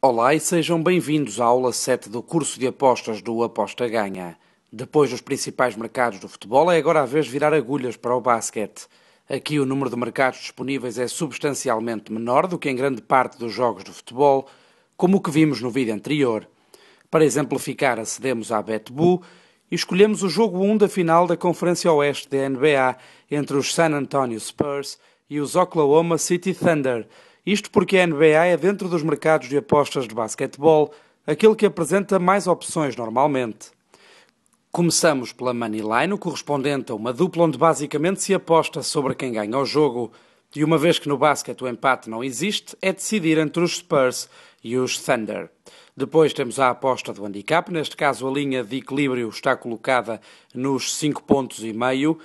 Olá e sejam bem-vindos à aula 7 do curso de apostas do Aposta Ganha. Depois dos principais mercados do futebol, é agora a vez de virar agulhas para o basquete. Aqui o número de mercados disponíveis é substancialmente menor do que em grande parte dos jogos de futebol, como o que vimos no vídeo anterior. Para exemplificar, acedemos à BetBoo e escolhemos o jogo 1 da final da Conferência Oeste da NBA entre os San Antonio Spurs e os Oklahoma City Thunder. Isto porque a NBA é dentro dos mercados de apostas de basquetebol aquele que apresenta mais opções normalmente. Começamos pela Moneyline, o correspondente a uma dupla onde basicamente se aposta sobre quem ganha o jogo. E uma vez que no basquete o empate não existe, é decidir entre os Spurs e os Thunder. Depois temos a aposta do handicap, neste caso a linha de equilíbrio está colocada nos 5 pontos e meio.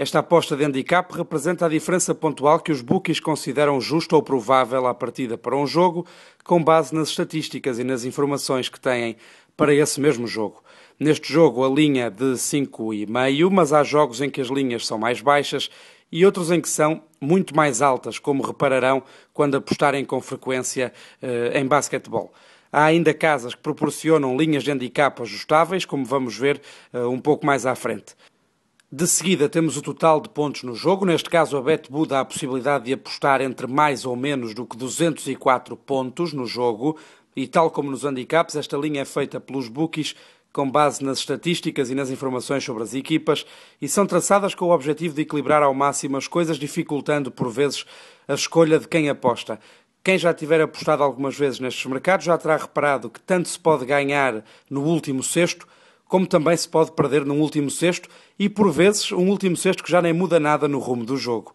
Esta aposta de handicap representa a diferença pontual que os bookies consideram justa ou provável à partida para um jogo, com base nas estatísticas e nas informações que têm para esse mesmo jogo. Neste jogo a linha de 5,5, mas há jogos em que as linhas são mais baixas e outros em que são muito mais altas, como repararão quando apostarem com frequência eh, em basquetebol. Há ainda casas que proporcionam linhas de handicap ajustáveis, como vamos ver uh, um pouco mais à frente. De seguida temos o total de pontos no jogo. Neste caso, a BetBoo dá a possibilidade de apostar entre mais ou menos do que 204 pontos no jogo. E tal como nos handicaps, esta linha é feita pelos bookies com base nas estatísticas e nas informações sobre as equipas e são traçadas com o objetivo de equilibrar ao máximo as coisas, dificultando por vezes a escolha de quem aposta. Quem já tiver apostado algumas vezes nestes mercados já terá reparado que tanto se pode ganhar no último sexto, como também se pode perder num último sexto e, por vezes, um último sexto que já nem muda nada no rumo do jogo.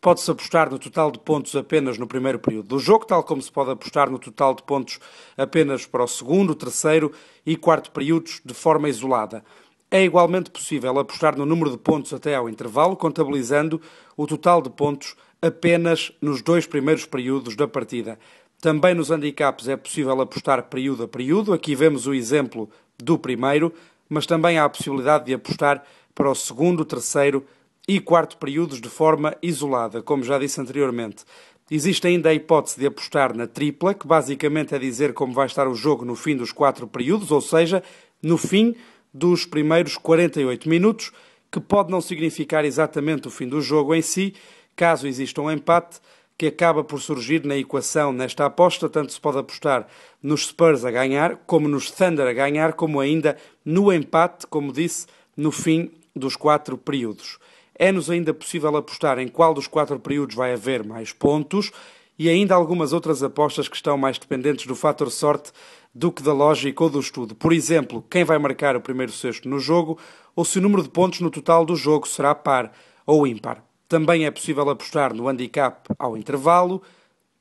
Pode-se apostar no total de pontos apenas no primeiro período do jogo, tal como se pode apostar no total de pontos apenas para o segundo, terceiro e quarto períodos de forma isolada. É igualmente possível apostar no número de pontos até ao intervalo, contabilizando o total de pontos apenas nos dois primeiros períodos da partida. Também nos handicaps é possível apostar período a período. Aqui vemos o exemplo do primeiro, mas também há a possibilidade de apostar para o segundo, terceiro e quarto períodos de forma isolada, como já disse anteriormente. Existe ainda a hipótese de apostar na tripla, que basicamente é dizer como vai estar o jogo no fim dos quatro períodos, ou seja, no fim dos primeiros 48 minutos, que pode não significar exatamente o fim do jogo em si, Caso exista um empate, que acaba por surgir na equação nesta aposta, tanto se pode apostar nos Spurs a ganhar, como nos Thunder a ganhar, como ainda no empate, como disse, no fim dos quatro períodos. É-nos ainda possível apostar em qual dos quatro períodos vai haver mais pontos e ainda algumas outras apostas que estão mais dependentes do fator sorte do que da lógica ou do estudo. Por exemplo, quem vai marcar o primeiro sexto no jogo ou se o número de pontos no total do jogo será par ou ímpar. Também é possível apostar no handicap ao intervalo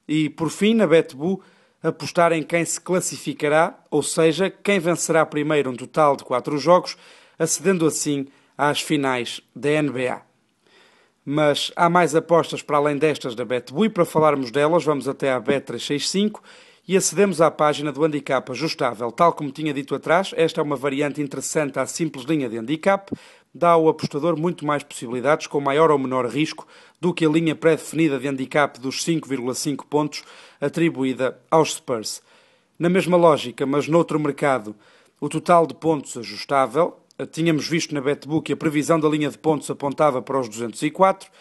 e, por fim, na BetBoo, apostar em quem se classificará, ou seja, quem vencerá primeiro um total de quatro jogos, acedendo assim às finais da NBA. Mas há mais apostas para além destas da BetBoo e para falarmos delas vamos até à Bet365 e acedemos à página do handicap ajustável. Tal como tinha dito atrás, esta é uma variante interessante à simples linha de handicap, dá ao apostador muito mais possibilidades, com maior ou menor risco, do que a linha pré-definida de handicap dos 5,5 pontos atribuída aos Spurs. Na mesma lógica, mas noutro mercado, o total de pontos ajustável, tínhamos visto na Betbook a previsão da linha de pontos apontava para os 204,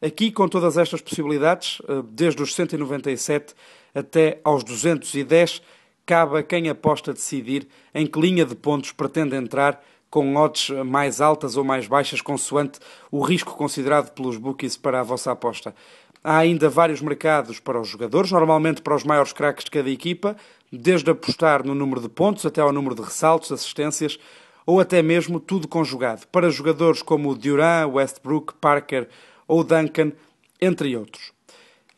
aqui com todas estas possibilidades, eh, desde os 197 até aos 210, cabe a quem aposta decidir em que linha de pontos pretende entrar com odds mais altas ou mais baixas, consoante o risco considerado pelos bookies para a vossa aposta. Há ainda vários mercados para os jogadores, normalmente para os maiores craques de cada equipa, desde apostar no número de pontos até ao número de ressaltos, assistências ou até mesmo tudo conjugado, para jogadores como Durant, Westbrook, Parker ou Duncan, entre outros.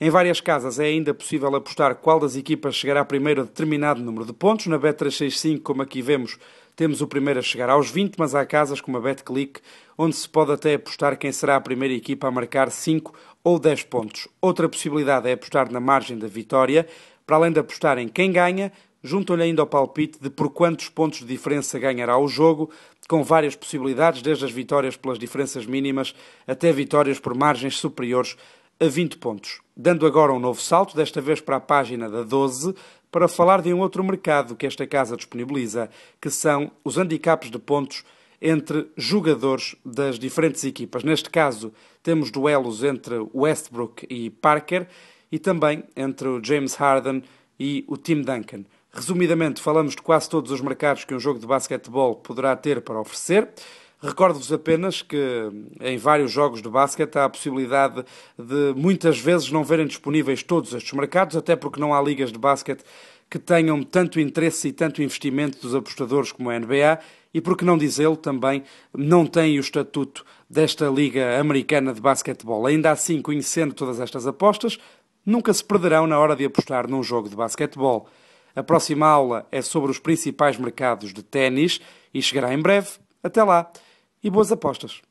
Em várias casas é ainda possível apostar qual das equipas chegará primeiro a determinado número de pontos. Na Bet365, como aqui vemos, temos o primeiro a chegar aos 20, mas há casas como a BetClick, onde se pode até apostar quem será a primeira equipa a marcar 5 ou 10 pontos. Outra possibilidade é apostar na margem da vitória. Para além de apostar em quem ganha, juntam-lhe ainda ao palpite de por quantos pontos de diferença ganhará o jogo, com várias possibilidades, desde as vitórias pelas diferenças mínimas até vitórias por margens superiores a 20 pontos. Dando agora um novo salto, desta vez para a página da 12, para falar de um outro mercado que esta casa disponibiliza, que são os handicaps de pontos entre jogadores das diferentes equipas. Neste caso, temos duelos entre Westbrook e Parker e também entre o James Harden e o Tim Duncan. Resumidamente, falamos de quase todos os mercados que um jogo de basquetebol poderá ter para oferecer. Recordo-vos apenas que em vários jogos de basquete há a possibilidade de muitas vezes não verem disponíveis todos estes mercados, até porque não há ligas de basquete que tenham tanto interesse e tanto investimento dos apostadores como a NBA e, por que não dizê-lo, também não tem o estatuto desta Liga Americana de Basquetebol. Ainda assim, conhecendo todas estas apostas, nunca se perderão na hora de apostar num jogo de basquetebol. A próxima aula é sobre os principais mercados de ténis e chegará em breve. Até lá e boas apostas!